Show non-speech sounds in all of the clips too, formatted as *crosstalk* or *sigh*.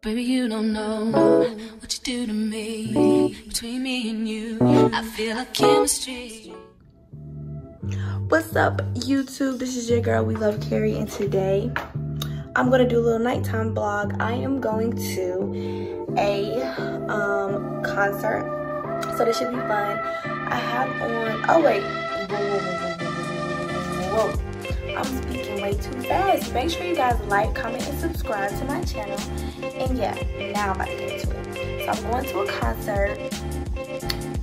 Baby, you don't know what you do to me. Between me and you, I feel like chemistry. What's up, YouTube? This is your girl, We Love Kerre, and today I'm gonna do a little nighttime vlog. I am going to a um, concert, so this should be fun. I have on, oh wait, whoa. I'm speaking way too fast. Make sure you guys like, comment, and subscribe to my channel. And yeah, now I'm about to get into it. So I'm going to a concert.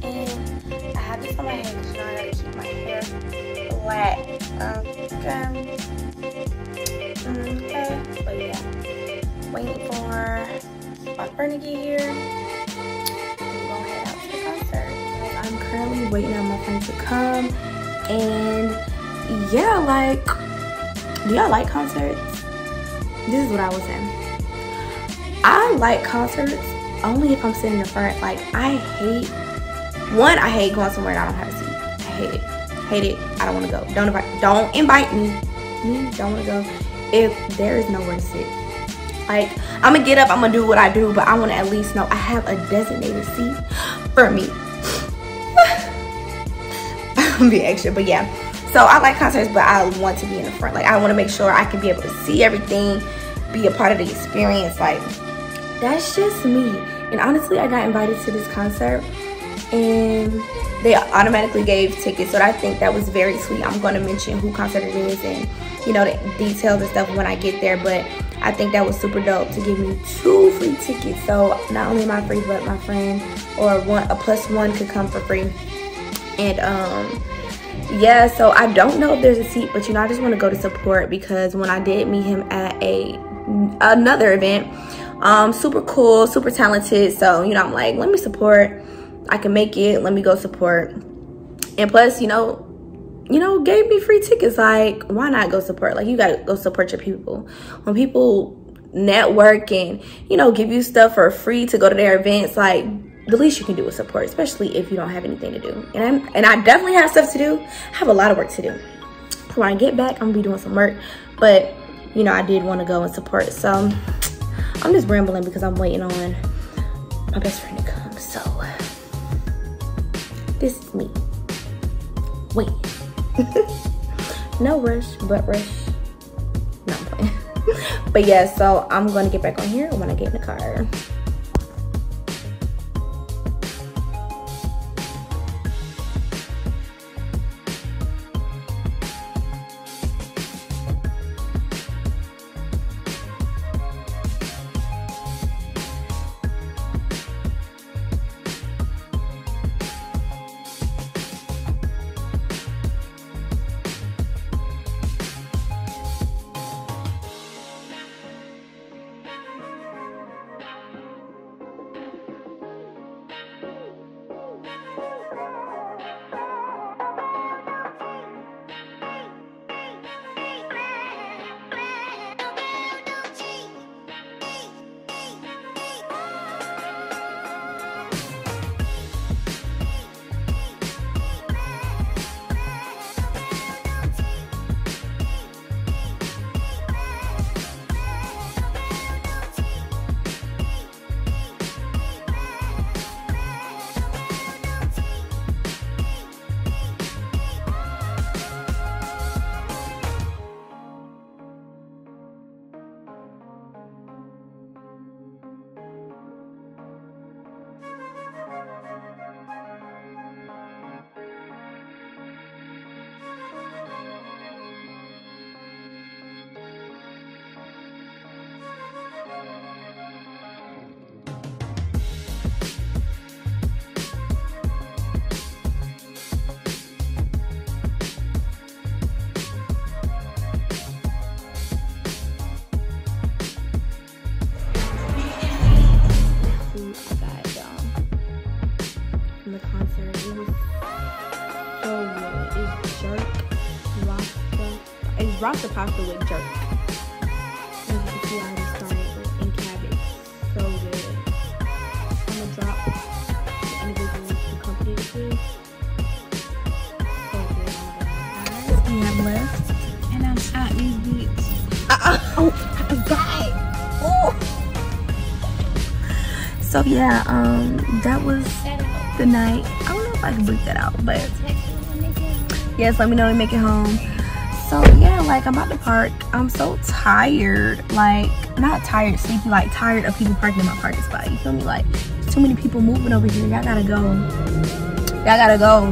And I have this on my head because you know I gotta keep my hair flat. Um, okay. Okay. But yeah. Waiting for my friend to get here. We're gonna head out to the concert. I'm currently waiting on my friend to come. And yeah, like, do y'all like concerts? This is what I was saying. I like concerts only if I'm sitting in the front. Like, I hate, one, I hate going somewhere and I don't have a seat. I hate it. Hate it. I don't want to go. Don't invite, don't invite me. Me, don't want to go if there is nowhere to sit. Like, I'm gonna get up, I'm gonna do what I do, but I wanna at least know I have a designated seat for me. *laughs* I'm be extra, but yeah. So I like concerts, but I want to be in the front. Like I want to make sure I can be able to see everything, be a part of the experience. Like that's just me. And honestly, I got invited to this concert and they automatically gave tickets. So I think that was very sweet. I'm going to mention who concert it is and you know the details and stuff when I get there. But I think that was super dope to give me two free tickets. So not only I free, but my friend or one a plus one could come for free. And um yeah so i don't know if there's a seat but you know i just want to go to support because when i did meet him at a another event um super cool super talented so you know i'm like let me support. I can make it. Let me go support. And plus you know you know gave me free tickets like why not go support? Like you gotta go support your people. When people network and you know give you stuff for free to go to their events like the least you can do is support, especially if you don't have anything to do. And I'm, and I definitely have stuff to do. I have a lot of work to do. So when I get back, I'm gonna be doing some work. But you know, I did want to go and support. So I'm just rambling because I'm waiting on my best friend to come. So this is me. Wait. *laughs* no rush, but rush. No, I'm playing. *laughs* but yeah, so I'm gonna get back on here when I get in the car. Rasta pasta with jerk. As you can see, I already started with in cabbage. So good. I'm gonna drop the individual accompanied to. So good. Alright, we have left. And I'm at these beats. Uh -uh. Oh, I got it. Oh. so yeah, um, that was the night. I don't know if I can bleep that out, but yes, let me know when you make it home. So yeah, like I'm about to park. I'm so tired. Like not tired, sleepy, like tired of people parking in my parking spot. You feel me? Like too many people moving over here. Y'all gotta go. Y'all gotta go.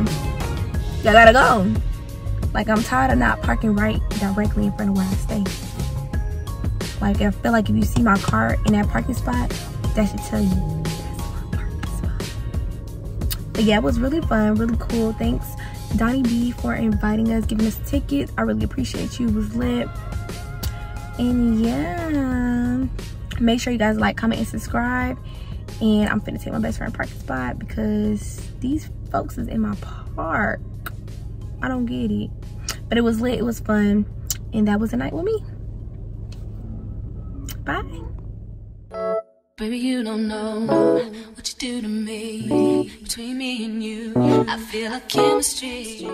Y'all gotta go. Like I'm tired of not parking right directly in front of where I stay. Like I feel like if you see my car in that parking spot, that should tell you But yeah, it was really fun, really cool. Thanks Donnie B for inviting us, giving us tickets. I really appreciate you. It was lit. And yeah, make sure you guys like, comment, and subscribe. And I'm finna take my best friend parking spot because these folks is in my park. I don't get it. But it was lit, it was fun. And that was the night with me. Bye. Baby, you don't know what you do to me. Between me and you, I feel like chemistry.